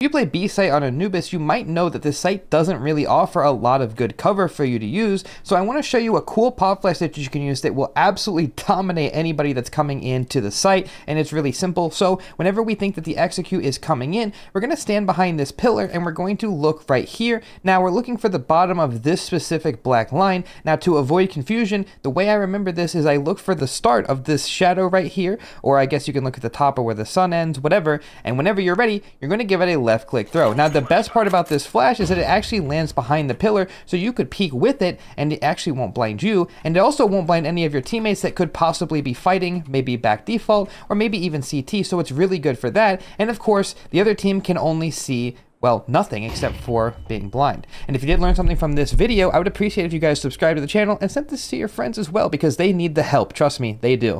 If you play B-Site on Anubis, you might know that this site doesn't really offer a lot of good cover for you to use, so I want to show you a cool pop flash that you can use that will absolutely dominate anybody that's coming into the site, and it's really simple. So whenever we think that the execute is coming in, we're going to stand behind this pillar and we're going to look right here. Now we're looking for the bottom of this specific black line. Now to avoid confusion, the way I remember this is I look for the start of this shadow right here, or I guess you can look at the top or where the sun ends, whatever, and whenever you're ready, you're going to give it a left click throw. Now the best part about this flash is that it actually lands behind the pillar so you could peek with it and it actually won't blind you and it also won't blind any of your teammates that could possibly be fighting, maybe back default or maybe even CT so it's really good for that and of course the other team can only see well, nothing except for being blind. And if you did learn something from this video, I would appreciate if you guys subscribe to the channel and send this to your friends as well because they need the help. Trust me, they do.